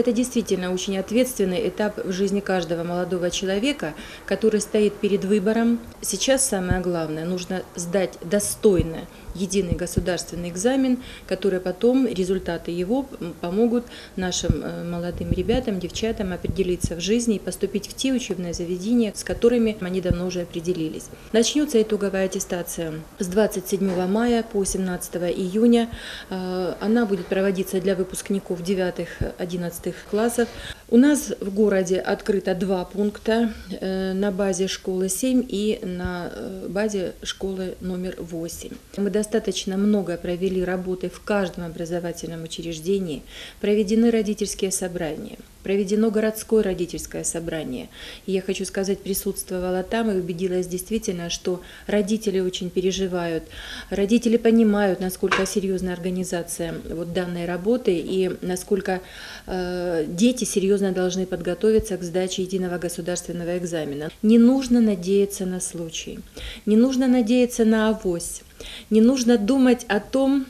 Это действительно очень ответственный этап в жизни каждого молодого человека, который стоит перед выбором. Сейчас самое главное, нужно сдать достойно единый государственный экзамен, который потом, результаты его помогут нашим э, молодым ребятам, девчатам определиться в жизни и поступить в те учебные заведения, с которыми они давно уже определились. Начнется итоговая аттестация с 27 мая по 17 июня. Э, она будет проводиться для выпускников 9-11 классов. У нас в городе открыто два пункта э, на базе школы 7 и на базе школы номер 8. Мы достаточно много провели работы в каждом образовательном учреждении, проведены родительские собрания, проведено городское родительское собрание. И я хочу сказать, присутствовала там и убедилась действительно, что родители очень переживают, родители понимают, насколько серьезная организация вот данной работы и насколько э, дети серьезно должны подготовиться к сдаче единого государственного экзамена. Не нужно надеяться на случай, не нужно надеяться на авось. Не нужно думать о том,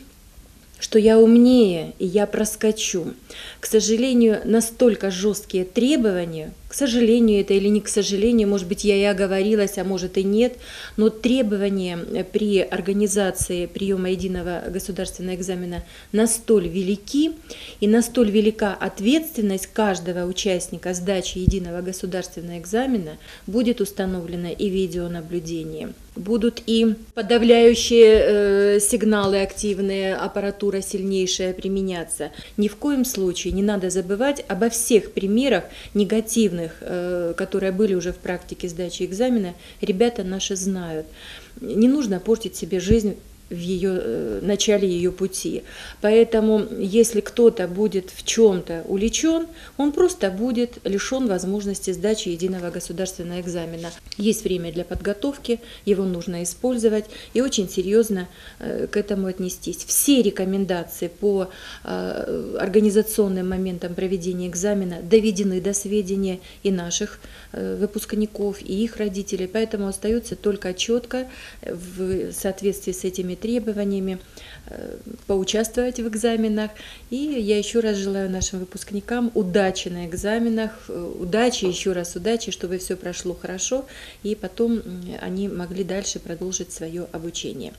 что я умнее и я проскочу. К сожалению, настолько жесткие требования к сожалению это или не к сожалению, может быть, я и оговорилась, а может и нет, но требования при организации приема единого государственного экзамена настоль велики и настоль велика ответственность каждого участника сдачи единого государственного экзамена, будет установлено и видеонаблюдение. Будут и подавляющие э, сигналы активные, аппаратура сильнейшая применяться. Ни в коем случае не надо забывать обо всех примерах негативных данных, э, которые были уже в практике сдачи экзамена, ребята наши знают. Не нужно портить себе жизнь в ее э, начале ее пути. Поэтому, если кто-то будет в чем-то увлечен, он просто будет лишен возможности сдачи единого государственного экзамена. Есть время для подготовки, его нужно использовать и очень серьезно э, к этому отнестись. Все рекомендации по э, организационным моментам проведения экзамена доведены до сведения и наших выпускников, и их родителей, поэтому остается только четко в соответствии с этими требованиями, э, поучаствовать в экзаменах. И я еще раз желаю нашим выпускникам удачи на экзаменах, э, удачи, еще раз удачи, чтобы все прошло хорошо, и потом они могли дальше продолжить свое обучение.